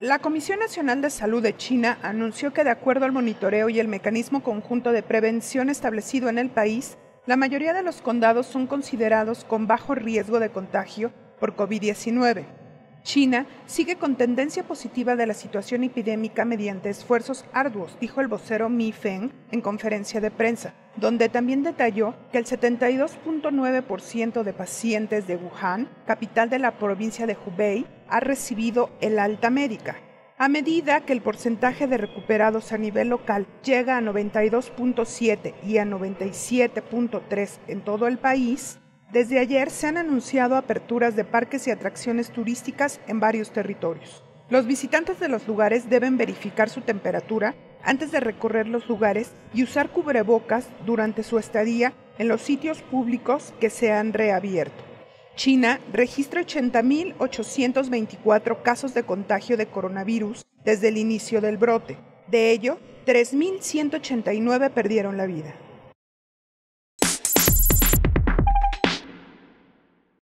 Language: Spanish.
La Comisión Nacional de Salud de China anunció que de acuerdo al monitoreo y el mecanismo conjunto de prevención establecido en el país, la mayoría de los condados son considerados con bajo riesgo de contagio por COVID-19. China sigue con tendencia positiva de la situación epidémica mediante esfuerzos arduos, dijo el vocero Mi Feng en conferencia de prensa, donde también detalló que el 72.9% de pacientes de Wuhan, capital de la provincia de Hubei, ha recibido el alta médica. A medida que el porcentaje de recuperados a nivel local llega a 92.7 y a 97.3 en todo el país, desde ayer se han anunciado aperturas de parques y atracciones turísticas en varios territorios. Los visitantes de los lugares deben verificar su temperatura antes de recorrer los lugares y usar cubrebocas durante su estadía en los sitios públicos que se han reabierto. China registra 80.824 casos de contagio de coronavirus desde el inicio del brote. De ello, 3.189 perdieron la vida.